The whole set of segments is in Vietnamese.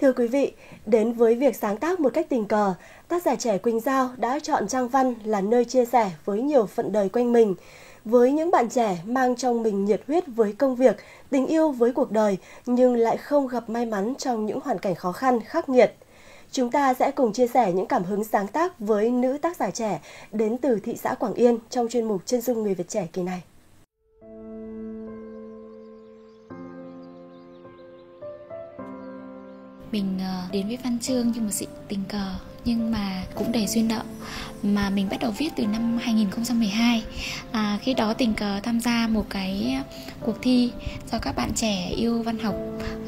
Thưa quý vị, đến với việc sáng tác một cách tình cờ, tác giả trẻ Quỳnh Giao đã chọn trang văn là nơi chia sẻ với nhiều phận đời quanh mình. Với những bạn trẻ mang trong mình nhiệt huyết với công việc, tình yêu với cuộc đời nhưng lại không gặp may mắn trong những hoàn cảnh khó khăn, khắc nghiệt. Chúng ta sẽ cùng chia sẻ những cảm hứng sáng tác với nữ tác giả trẻ đến từ thị xã Quảng Yên trong chuyên mục Chân dung người Việt trẻ kỳ này. Mình ờ, đến với văn chương như một sự tình cờ nhưng mà cũng đầy duyên nợ mà mình bắt đầu viết từ năm 2012 à, khi đó tình cờ tham gia một cái cuộc thi do các bạn trẻ yêu văn học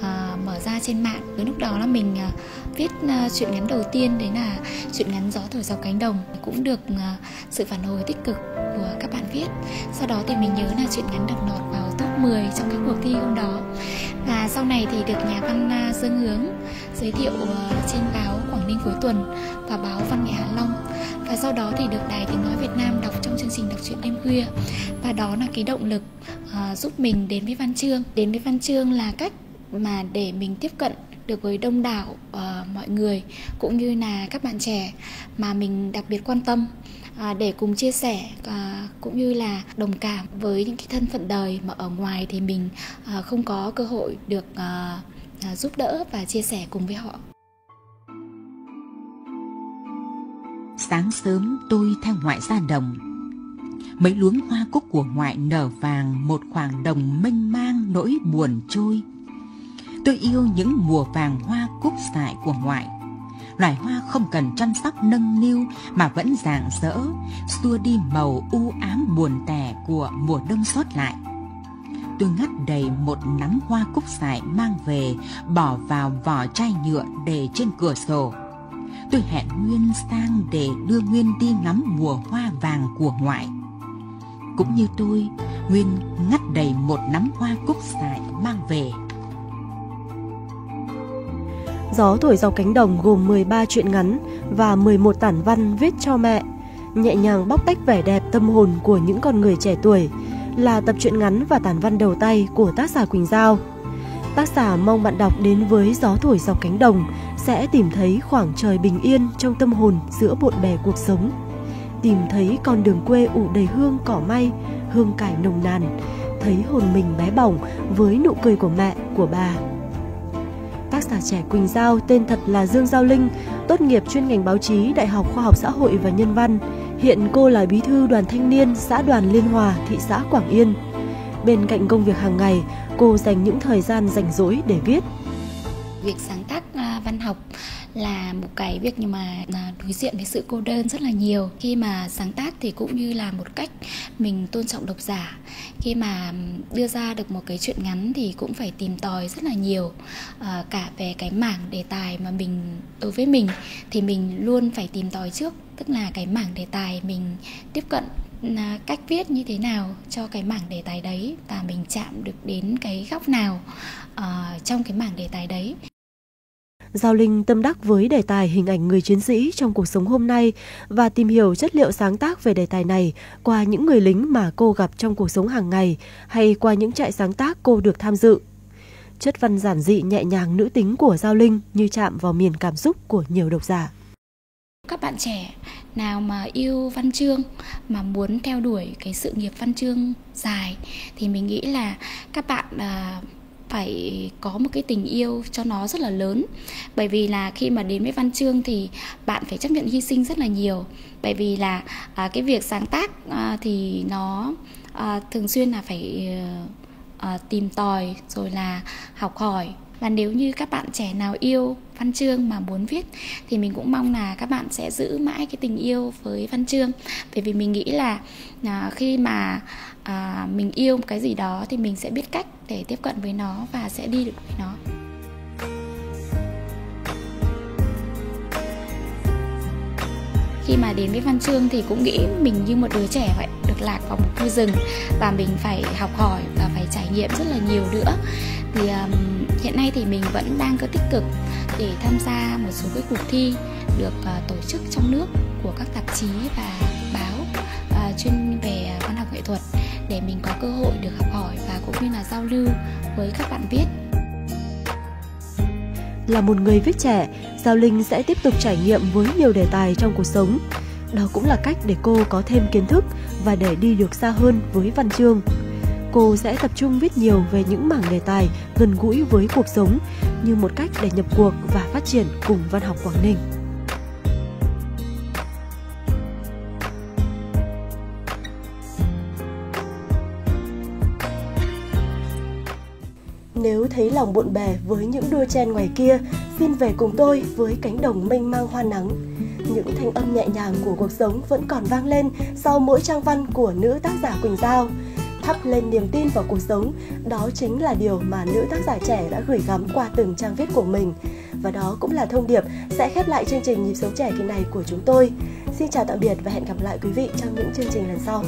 à, mở ra trên mạng. Với lúc đó là mình à, viết à, chuyện ngắn đầu tiên đấy là chuyện ngắn gió thổi dọc cánh đồng. Cũng được à, sự phản hồi tích cực của các bạn viết. Sau đó thì mình nhớ là chuyện ngắn được lọt vào top 10 trong cái cuộc thi hôm đó và sau này thì được nhà văn à, Dương Hướng giới thiệu ờ, trên báo Quảng Ninh cuối tuần và báo Văn nghệ Hạ Long. Và sau đó thì được Đài Tiếng Nói Việt Nam đọc trong chương trình đọc truyện đêm khuya. Và đó là cái động lực uh, giúp mình đến với văn chương. Đến với văn chương là cách mà để mình tiếp cận được với đông đảo uh, mọi người cũng như là các bạn trẻ mà mình đặc biệt quan tâm. Uh, để cùng chia sẻ uh, cũng như là đồng cảm với những cái thân phận đời mà ở ngoài thì mình uh, không có cơ hội được uh, uh, giúp đỡ và chia sẻ cùng với họ. Sáng sớm tôi theo ngoại ra đồng. Mấy luống hoa cúc của ngoại nở vàng Một khoảng đồng mênh mang nỗi buồn trôi. Tôi yêu những mùa vàng hoa cúc dại của ngoại Loài hoa không cần chăm sóc nâng niu Mà vẫn rạng rỡ Xua đi màu u ám buồn tẻ của mùa đông sót lại tôi ngắt đầy một nắm hoa cúc dại mang về bỏ vào vỏ chai nhựa để trên cửa sổ tôi hẹn Nguyên sang để đưa Nguyên đi ngắm mùa hoa vàng của ngoại. Cũng như tôi, Nguyên ngắt đầy một nắm hoa cúc dại mang về. Gió thổi dọc cánh đồng gồm 13 truyện ngắn và 11 tản văn viết cho mẹ, nhẹ nhàng bóc tách vẻ đẹp tâm hồn của những con người trẻ tuổi, là tập truyện ngắn và tản văn đầu tay của tác giả Quỳnh Giao. Tác giả mong bạn đọc đến với gió thổi dọc cánh đồng sẽ tìm thấy khoảng trời bình yên trong tâm hồn giữa bộn bề cuộc sống. Tìm thấy con đường quê ủ đầy hương cỏ may, hương cải nồng nàn, thấy hồn mình bé bỏng với nụ cười của mẹ, của bà. Giả trẻ Quỳnh Giao tên thật là Dương Giao Linh, tốt nghiệp chuyên ngành báo chí Đại học Khoa học Xã hội và Nhân văn. Hiện cô là bí thư đoàn thanh niên xã đoàn Liên Hòa, thị xã Quảng Yên. Bên cạnh công việc hàng ngày, cô dành những thời gian rảnh rỗi để viết. Việc sáng tác à, văn học là một cái việc nhưng mà à, đối diện với sự cô đơn rất là nhiều. Khi mà sáng tác thì cũng như là một cách mình tôn trọng độc giả. Khi mà đưa ra được một cái chuyện ngắn thì cũng phải tìm tòi rất là nhiều à, cả về cái mảng đề tài mà mình đối với mình thì mình luôn phải tìm tòi trước tức là cái mảng đề tài mình tiếp cận là cách viết như thế nào cho cái mảng đề tài đấy và mình chạm được đến cái góc nào uh, trong cái mảng đề tài đấy. Giao Linh tâm đắc với đề tài hình ảnh người chiến sĩ trong cuộc sống hôm nay và tìm hiểu chất liệu sáng tác về đề tài này qua những người lính mà cô gặp trong cuộc sống hàng ngày hay qua những trại sáng tác cô được tham dự. Chất văn giản dị nhẹ nhàng nữ tính của Giao Linh như chạm vào miền cảm xúc của nhiều độc giả. Các bạn trẻ nào mà yêu văn chương mà muốn theo đuổi cái sự nghiệp văn chương dài thì mình nghĩ là các bạn uh, phải có một cái tình yêu cho nó rất là lớn. Bởi vì là khi mà đến với văn chương thì bạn phải chấp nhận hy sinh rất là nhiều. Bởi vì là à, cái việc sáng tác à, thì nó à, thường xuyên là phải ờ, à, tìm tòi rồi là học hỏi và nếu như các bạn trẻ nào yêu văn chương mà muốn viết thì mình cũng mong là các bạn sẽ giữ mãi cái tình yêu với văn chương. Bởi vì mình nghĩ là à, khi mà à, mình yêu một cái gì đó thì mình sẽ biết cách để tiếp cận với nó và sẽ đi được với nó. Khi mà đến với văn chương thì cũng nghĩ mình như một đứa trẻ vậy được lạc vào một khu rừng và mình phải học hỏi và phải trải nghiệm rất là nhiều nữa thì um, hiện nay thì mình vẫn đang có tích cực để tham gia một số cái cuộc thi được uh, tổ chức trong nước của các tạp chí và báo uh, chuyên về văn học nghệ thuật để mình có cơ hội được học hỏi và cũng như là giao lưu với các bạn viết là một người viết trẻ, Giao Linh sẽ tiếp tục trải nghiệm với nhiều đề tài trong cuộc sống. Đó cũng là cách để cô có thêm kiến thức và để đi được xa hơn với văn chương. Cô sẽ tập trung viết nhiều về những mảng đề tài gần gũi với cuộc sống như một cách để nhập cuộc và phát triển cùng văn học Quảng Ninh. Nếu thấy lòng bộn bề với những đua chen ngoài kia, xin về cùng tôi với cánh đồng mênh mang hoa nắng. Những thanh âm nhẹ nhàng của cuộc sống vẫn còn vang lên sau mỗi trang văn của nữ tác giả Quỳnh Giao. Thắp lên niềm tin vào cuộc sống, đó chính là điều mà nữ tác giả trẻ đã gửi gắm qua từng trang viết của mình. Và đó cũng là thông điệp sẽ khép lại chương trình Nhịp sống trẻ kỳ này của chúng tôi. Xin chào tạm biệt và hẹn gặp lại quý vị trong những chương trình lần sau.